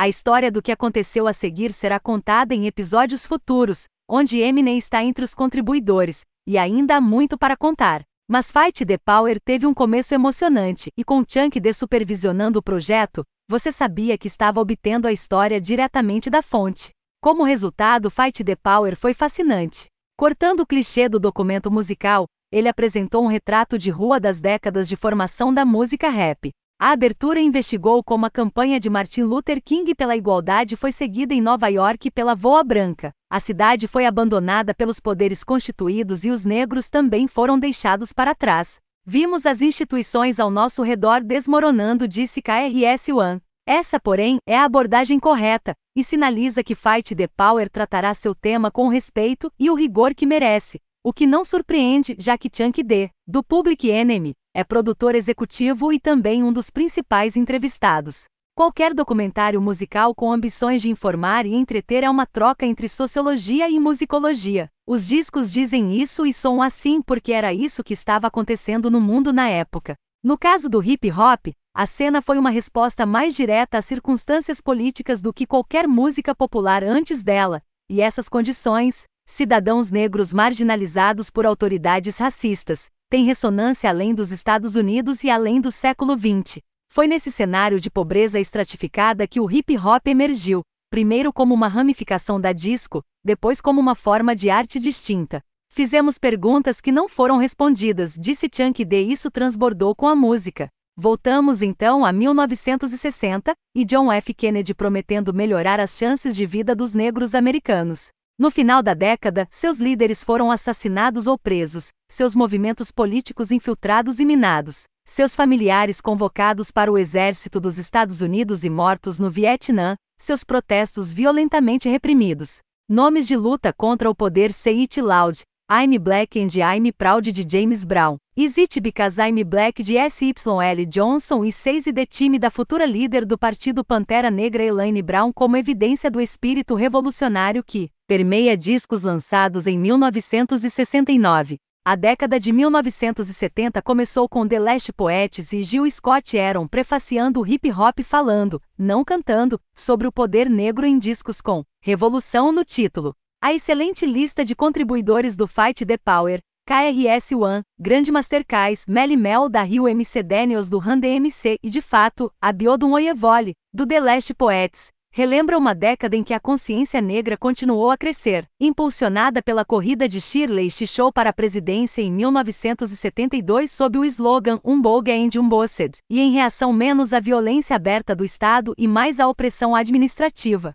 A história do que aconteceu a seguir será contada em episódios futuros, onde Eminem está entre os contribuidores, e ainda há muito para contar. Mas Fight the Power teve um começo emocionante, e com Chunk D supervisionando o projeto, você sabia que estava obtendo a história diretamente da fonte. Como resultado, Fight the Power foi fascinante. Cortando o clichê do documento musical, ele apresentou um retrato de rua das décadas de formação da música rap. A abertura investigou como a campanha de Martin Luther King pela igualdade foi seguida em Nova York pela Voa Branca. A cidade foi abandonada pelos poderes constituídos e os negros também foram deixados para trás. Vimos as instituições ao nosso redor desmoronando, disse KRS-One. Essa, porém, é a abordagem correta, e sinaliza que Fight the Power tratará seu tema com respeito e o rigor que merece, o que não surpreende, já que Chunk D, do Public Enemy, é produtor executivo e também um dos principais entrevistados. Qualquer documentário musical com ambições de informar e entreter é uma troca entre sociologia e musicologia. Os discos dizem isso e soam assim porque era isso que estava acontecendo no mundo na época. No caso do hip hop, a cena foi uma resposta mais direta às circunstâncias políticas do que qualquer música popular antes dela, e essas condições, cidadãos negros marginalizados por autoridades racistas, têm ressonância além dos Estados Unidos e além do século XX. Foi nesse cenário de pobreza estratificada que o hip hop emergiu, primeiro como uma ramificação da disco, depois como uma forma de arte distinta. Fizemos perguntas que não foram respondidas, disse Chunk D. Isso transbordou com a música. Voltamos então a 1960 e John F. Kennedy prometendo melhorar as chances de vida dos negros americanos. No final da década, seus líderes foram assassinados ou presos, seus movimentos políticos infiltrados e minados, seus familiares convocados para o exército dos Estados Unidos e mortos no Vietnã, seus protestos violentamente reprimidos. Nomes de luta contra o poder Say It Loud, I'm Black and I'm Proud de James Brown, Is It Because I'm Black de S.Y.L. Johnson e Seis The time da futura líder do Partido Pantera Negra Elaine Brown como evidência do espírito revolucionário que, permeia discos lançados em 1969. A década de 1970 começou com The Last Poets e Gil Scott Aaron prefaciando o hip hop falando, não cantando, sobre o poder negro em discos com Revolução no título. A excelente lista de contribuidores do Fight the Power, KRS-One, Grande Mastercais, Mel da Rio MC Daniels do Han DMC e de fato, a Biodun Oyevole, do The Last Poets, relembra uma década em que a consciência negra continuou a crescer, impulsionada pela corrida de Shirley Chisholm para a presidência em 1972 sob o slogan Umboga and Umbosed, e em reação menos à violência aberta do Estado e mais à opressão administrativa.